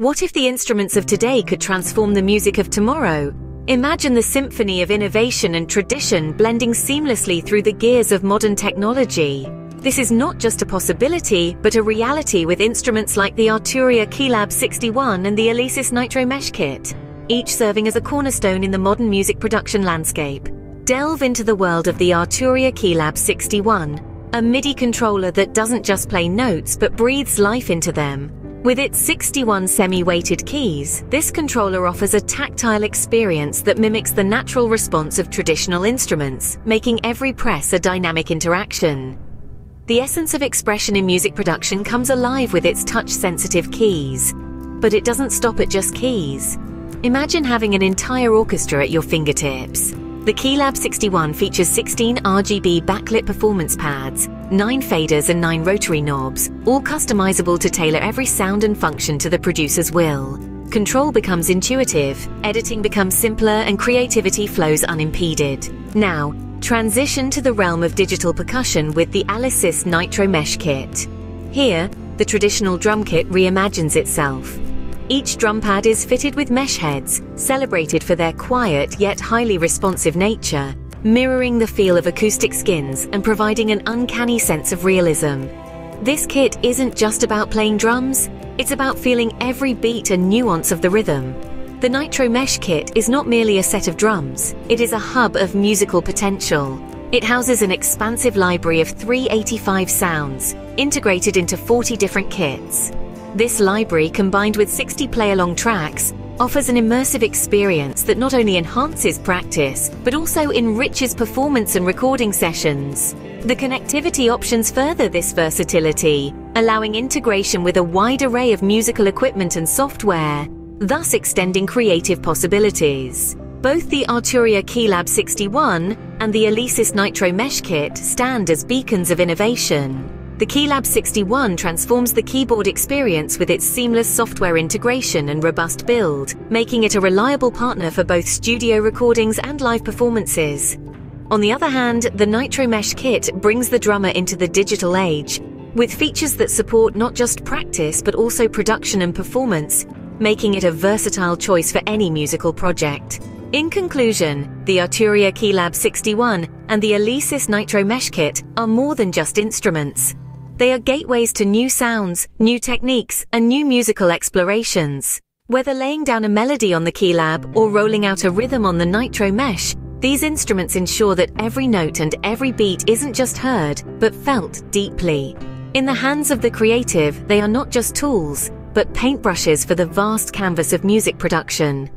What if the instruments of today could transform the music of tomorrow? Imagine the symphony of innovation and tradition blending seamlessly through the gears of modern technology. This is not just a possibility, but a reality with instruments like the Arturia Keylab 61 and the Alesis Nitro Mesh Kit, each serving as a cornerstone in the modern music production landscape. Delve into the world of the Arturia Keylab 61, a MIDI controller that doesn't just play notes but breathes life into them. With its 61 semi-weighted keys, this controller offers a tactile experience that mimics the natural response of traditional instruments, making every press a dynamic interaction. The essence of expression in music production comes alive with its touch-sensitive keys. But it doesn't stop at just keys. Imagine having an entire orchestra at your fingertips. The Keylab 61 features 16 RGB backlit performance pads, 9 faders and 9 rotary knobs, all customizable to tailor every sound and function to the producer's will. Control becomes intuitive, editing becomes simpler and creativity flows unimpeded. Now, transition to the realm of digital percussion with the Alesis Nitro Mesh Kit. Here, the traditional drum kit reimagines itself. Each drum pad is fitted with mesh heads, celebrated for their quiet yet highly responsive nature, mirroring the feel of acoustic skins and providing an uncanny sense of realism. This kit isn't just about playing drums, it's about feeling every beat and nuance of the rhythm. The Nitro Mesh Kit is not merely a set of drums, it is a hub of musical potential. It houses an expansive library of 385 sounds, integrated into 40 different kits. This library, combined with 60 play-along tracks, offers an immersive experience that not only enhances practice, but also enriches performance and recording sessions. The connectivity options further this versatility, allowing integration with a wide array of musical equipment and software, thus extending creative possibilities. Both the Arturia Keylab 61 and the Alesis Nitro Mesh Kit stand as beacons of innovation. The Keylab 61 transforms the keyboard experience with its seamless software integration and robust build, making it a reliable partner for both studio recordings and live performances. On the other hand, the Nitro Mesh kit brings the drummer into the digital age, with features that support not just practice but also production and performance, making it a versatile choice for any musical project. In conclusion, the Arturia Keylab 61 and the Alesis Nitro Mesh Kit are more than just instruments. They are gateways to new sounds, new techniques, and new musical explorations. Whether laying down a melody on the Keylab or rolling out a rhythm on the Nitro Mesh, these instruments ensure that every note and every beat isn't just heard, but felt deeply. In the hands of the creative, they are not just tools, but paintbrushes for the vast canvas of music production.